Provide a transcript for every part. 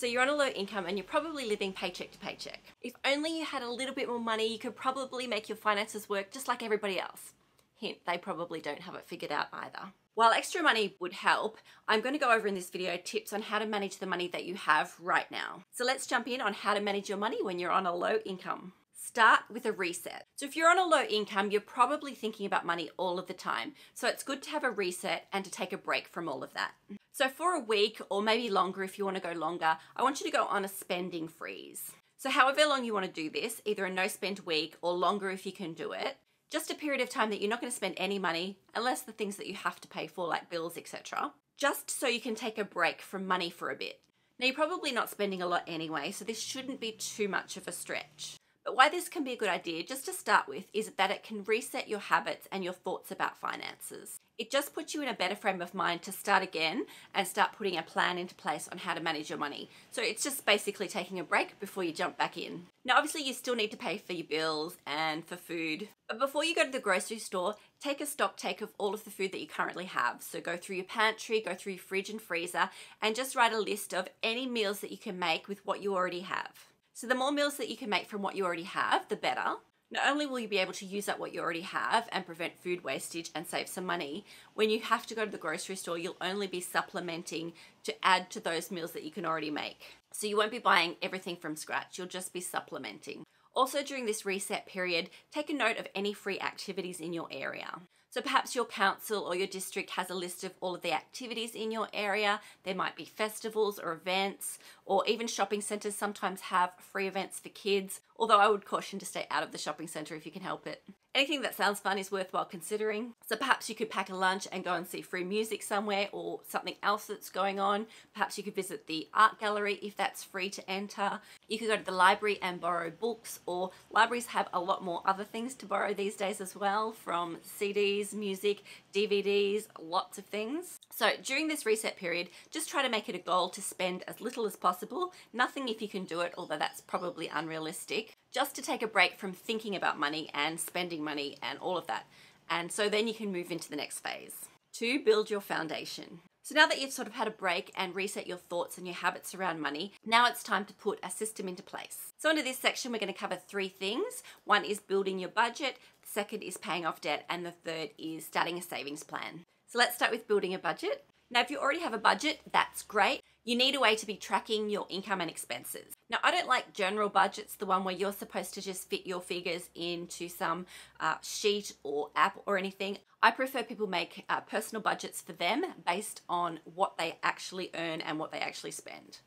So you're on a low income and you're probably living paycheck to paycheck. If only you had a little bit more money, you could probably make your finances work just like everybody else. Hint, they probably don't have it figured out either. While extra money would help, I'm going to go over in this video tips on how to manage the money that you have right now. So let's jump in on how to manage your money when you're on a low income. Start with a reset. So if you're on a low income, you're probably thinking about money all of the time. So it's good to have a reset and to take a break from all of that. So for a week or maybe longer if you want to go longer, I want you to go on a spending freeze. So however long you want to do this, either a no spend week or longer if you can do it, just a period of time that you're not going to spend any money unless the things that you have to pay for like bills etc just so you can take a break from money for a bit now you're probably not spending a lot anyway so this shouldn't be too much of a stretch but why this can be a good idea just to start with is that it can reset your habits and your thoughts about finances it just puts you in a better frame of mind to start again and start putting a plan into place on how to manage your money. So it's just basically taking a break before you jump back in. Now, obviously, you still need to pay for your bills and for food. But before you go to the grocery store, take a stock take of all of the food that you currently have. So go through your pantry, go through your fridge and freezer, and just write a list of any meals that you can make with what you already have. So the more meals that you can make from what you already have, the better. Not only will you be able to use up what you already have and prevent food wastage and save some money, when you have to go to the grocery store, you'll only be supplementing to add to those meals that you can already make. So you won't be buying everything from scratch, you'll just be supplementing. Also, during this reset period, take a note of any free activities in your area. So perhaps your council or your district has a list of all of the activities in your area. There might be festivals or events, or even shopping centres sometimes have free events for kids, although I would caution to stay out of the shopping centre if you can help it. Anything that sounds fun is worthwhile considering. So perhaps you could pack a lunch and go and see free music somewhere or something else that's going on. Perhaps you could visit the art gallery if that's free to enter. You could go to the library and borrow books or libraries have a lot more other things to borrow these days as well from CDs, music, DVDs, lots of things. So during this reset period, just try to make it a goal to spend as little as possible. Nothing if you can do it, although that's probably unrealistic just to take a break from thinking about money and spending money and all of that. And so then you can move into the next phase. To build your foundation. So now that you've sort of had a break and reset your thoughts and your habits around money, now it's time to put a system into place. So under this section, we're going to cover three things. One is building your budget, the second is paying off debt, and the third is starting a savings plan. So let's start with building a budget. Now, if you already have a budget, that's great. You need a way to be tracking your income and expenses. Now, I don't like general budgets, the one where you're supposed to just fit your figures into some uh, sheet or app or anything. I prefer people make uh, personal budgets for them based on what they actually earn and what they actually spend.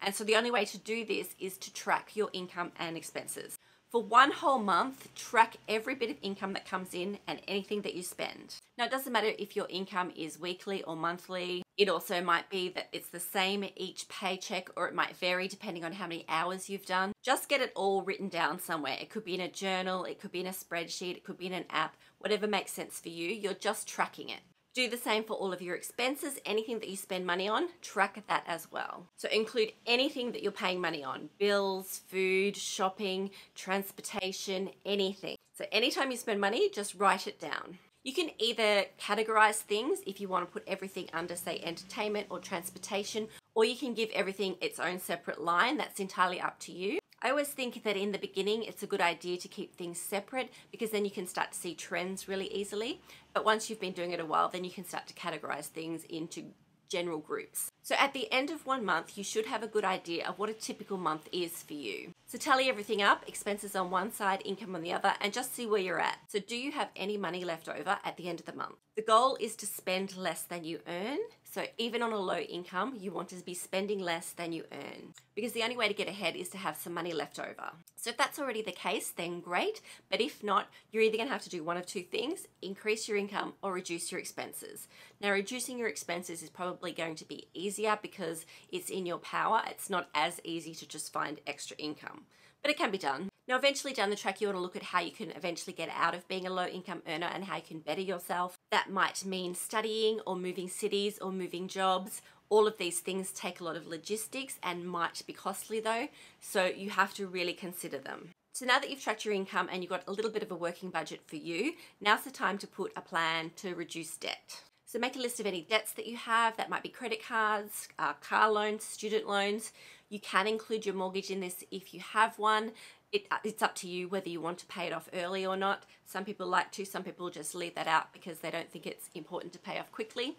And so the only way to do this is to track your income and expenses. For one whole month, track every bit of income that comes in and anything that you spend. Now, it doesn't matter if your income is weekly or monthly. It also might be that it's the same each paycheck or it might vary depending on how many hours you've done. Just get it all written down somewhere. It could be in a journal, it could be in a spreadsheet, it could be in an app, whatever makes sense for you. You're just tracking it. Do the same for all of your expenses. Anything that you spend money on, track that as well. So include anything that you're paying money on bills, food, shopping, transportation, anything. So anytime you spend money, just write it down. You can either categorize things if you want to put everything under, say, entertainment or transportation, or you can give everything its own separate line. That's entirely up to you. I always think that in the beginning it's a good idea to keep things separate because then you can start to see trends really easily. But once you've been doing it a while, then you can start to categorize things into general groups. So at the end of one month, you should have a good idea of what a typical month is for you. So tally everything up, expenses on one side, income on the other, and just see where you're at. So do you have any money left over at the end of the month? The goal is to spend less than you earn. So even on a low income, you want to be spending less than you earn because the only way to get ahead is to have some money left over. So if that's already the case, then great. But if not, you're either going to have to do one of two things, increase your income or reduce your expenses. Now, reducing your expenses is probably going to be easier because it's in your power. It's not as easy to just find extra income, but it can be done. Now, eventually down the track, you want to look at how you can eventually get out of being a low income earner and how you can better yourself. That might mean studying or moving cities or moving jobs. All of these things take a lot of logistics and might be costly though, so you have to really consider them. So now that you've tracked your income and you've got a little bit of a working budget for you, now's the time to put a plan to reduce debt. So make a list of any debts that you have. That might be credit cards, uh, car loans, student loans. You can include your mortgage in this if you have one. It, uh, it's up to you whether you want to pay it off early or not. Some people like to, some people just leave that out because they don't think it's important to pay off quickly.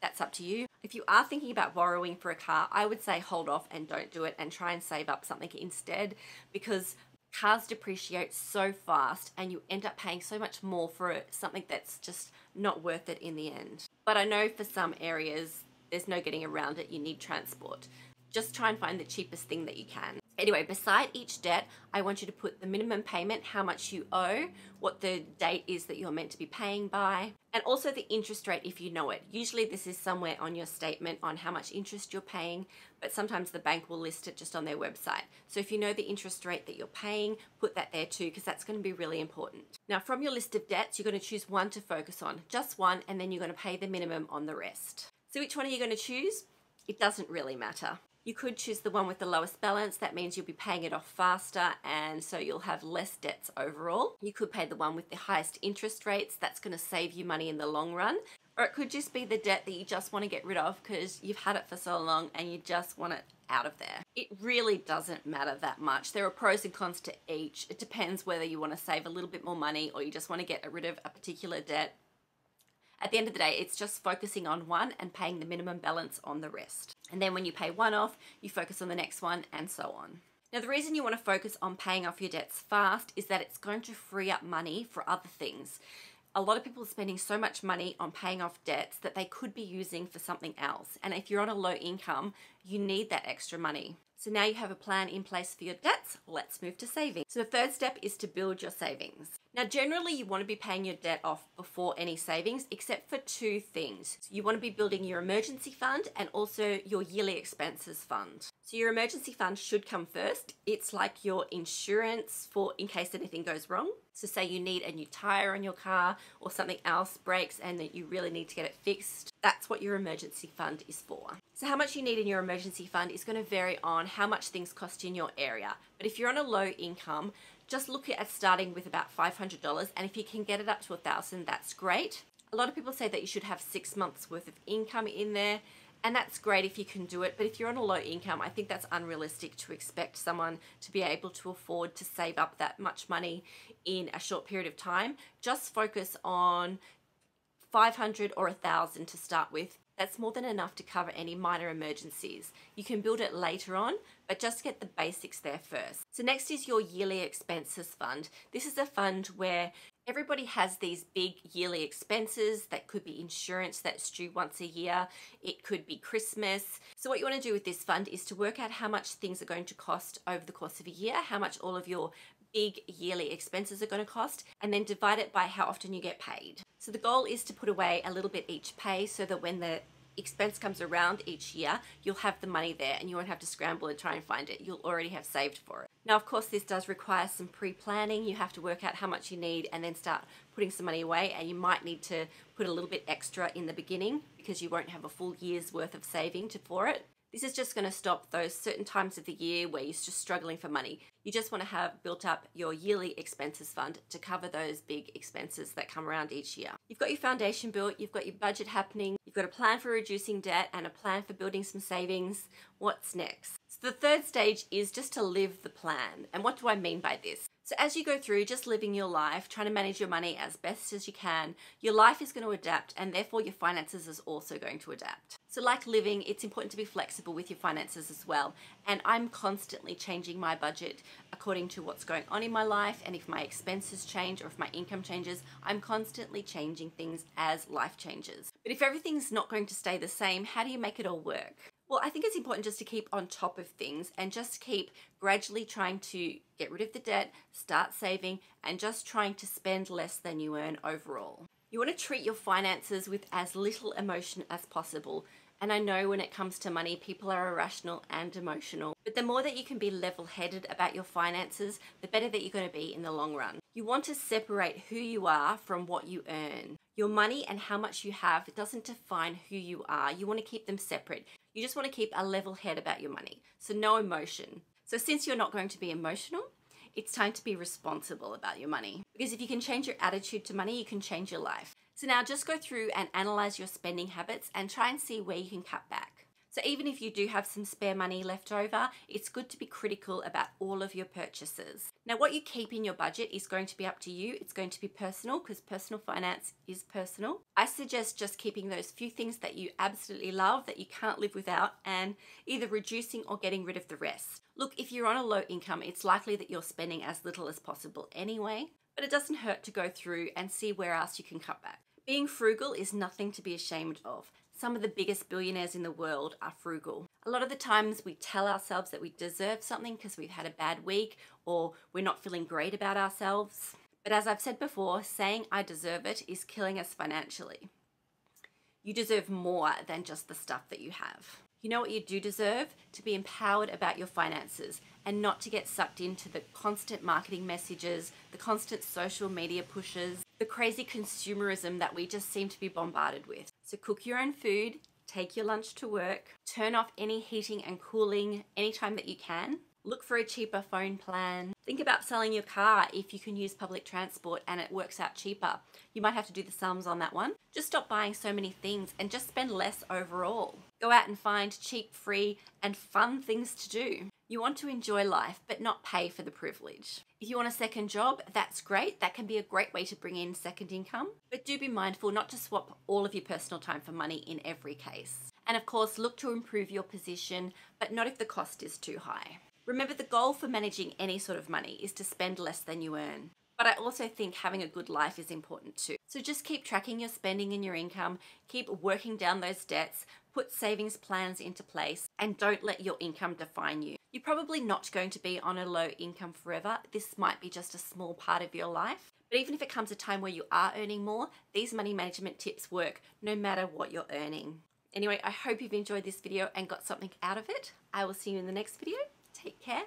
That's up to you. If you are thinking about borrowing for a car, I would say hold off and don't do it and try and save up something instead because cars depreciate so fast and you end up paying so much more for something that's just not worth it in the end. But I know for some areas, there's no getting around it. You need transport. Just try and find the cheapest thing that you can. Anyway, beside each debt, I want you to put the minimum payment, how much you owe, what the date is that you're meant to be paying by, and also the interest rate if you know it. Usually this is somewhere on your statement on how much interest you're paying, but sometimes the bank will list it just on their website. So if you know the interest rate that you're paying, put that there too, because that's going to be really important. Now from your list of debts, you're going to choose one to focus on, just one, and then you're going to pay the minimum on the rest. So which one are you going to choose? It doesn't really matter. You could choose the one with the lowest balance. That means you'll be paying it off faster and so you'll have less debts overall. You could pay the one with the highest interest rates. That's going to save you money in the long run. Or it could just be the debt that you just want to get rid of because you've had it for so long and you just want it out of there. It really doesn't matter that much. There are pros and cons to each. It depends whether you want to save a little bit more money or you just want to get rid of a particular debt at the end of the day, it's just focusing on one and paying the minimum balance on the rest. And then when you pay one off, you focus on the next one and so on. Now, the reason you want to focus on paying off your debts fast is that it's going to free up money for other things. A lot of people are spending so much money on paying off debts that they could be using for something else. And if you're on a low income, you need that extra money. So now you have a plan in place for your debts, let's move to saving. So the third step is to build your savings. Now generally you want to be paying your debt off before any savings except for two things. So you want to be building your emergency fund and also your yearly expenses fund. So your emergency fund should come first. It's like your insurance for in case anything goes wrong. So say you need a new tire on your car or something else breaks and that you really need to get it fixed. That's what your emergency fund is for. So how much you need in your emergency fund is going to vary on how much things cost in your area. But if you're on a low income, just look at starting with about $500 and if you can get it up to a thousand, that's great. A lot of people say that you should have six months worth of income in there and that's great if you can do it but if you're on a low income i think that's unrealistic to expect someone to be able to afford to save up that much money in a short period of time just focus on 500 or 1000 to start with that's more than enough to cover any minor emergencies. You can build it later on, but just get the basics there first. So next is your yearly expenses fund. This is a fund where Everybody has these big yearly expenses that could be insurance that's due once a year. It could be Christmas. So what you want to do with this fund is to work out how much things are going to cost over the course of a year, how much all of your big yearly expenses are going to cost, and then divide it by how often you get paid. So the goal is to put away a little bit each pay so that when the expense comes around each year, you'll have the money there and you won't have to scramble and try and find it. You'll already have saved for it. Now, of course, this does require some pre-planning. You have to work out how much you need and then start putting some money away and you might need to put a little bit extra in the beginning because you won't have a full year's worth of saving to, for it. This is just going to stop those certain times of the year where you're just struggling for money. You just want to have built up your yearly expenses fund to cover those big expenses that come around each year. You've got your foundation built, you've got your budget happening, got a plan for reducing debt and a plan for building some savings. What's next? So the third stage is just to live the plan. And what do I mean by this? So as you go through just living your life, trying to manage your money as best as you can, your life is going to adapt and therefore your finances is also going to adapt. So like living, it's important to be flexible with your finances as well. And I'm constantly changing my budget according to what's going on in my life and if my expenses change or if my income changes, I'm constantly changing things as life changes. But if everything's not going to stay the same, how do you make it all work? Well, I think it's important just to keep on top of things and just keep gradually trying to get rid of the debt, start saving, and just trying to spend less than you earn overall. You want to treat your finances with as little emotion as possible. And I know when it comes to money, people are irrational and emotional. But the more that you can be level headed about your finances, the better that you're going to be in the long run. You want to separate who you are from what you earn. Your money and how much you have doesn't define who you are. You want to keep them separate. You just want to keep a level head about your money. So no emotion. So since you're not going to be emotional, it's time to be responsible about your money. Because if you can change your attitude to money, you can change your life. So now just go through and analyze your spending habits and try and see where you can cut back. So even if you do have some spare money left over, it's good to be critical about all of your purchases. Now, what you keep in your budget is going to be up to you. It's going to be personal because personal finance is personal. I suggest just keeping those few things that you absolutely love that you can't live without and either reducing or getting rid of the rest. Look, if you're on a low income, it's likely that you're spending as little as possible anyway, but it doesn't hurt to go through and see where else you can cut back. Being frugal is nothing to be ashamed of. Some of the biggest billionaires in the world are frugal. A lot of the times we tell ourselves that we deserve something because we've had a bad week or we're not feeling great about ourselves. But as I've said before, saying I deserve it is killing us financially. You deserve more than just the stuff that you have. You know what you do deserve? To be empowered about your finances and not to get sucked into the constant marketing messages, the constant social media pushes, the crazy consumerism that we just seem to be bombarded with. So cook your own food, take your lunch to work, turn off any heating and cooling anytime that you can. Look for a cheaper phone plan. Think about selling your car if you can use public transport and it works out cheaper. You might have to do the sums on that one. Just stop buying so many things and just spend less overall. Go out and find cheap, free, and fun things to do. You want to enjoy life, but not pay for the privilege. If you want a second job, that's great. That can be a great way to bring in second income. But do be mindful not to swap all of your personal time for money in every case. And of course, look to improve your position, but not if the cost is too high. Remember, the goal for managing any sort of money is to spend less than you earn. But I also think having a good life is important too. So just keep tracking your spending and your income, keep working down those debts, put savings plans into place, and don't let your income define you. You're probably not going to be on a low income forever. This might be just a small part of your life. But even if it comes a time where you are earning more, these money management tips work no matter what you're earning. Anyway, I hope you've enjoyed this video and got something out of it. I will see you in the next video. Take care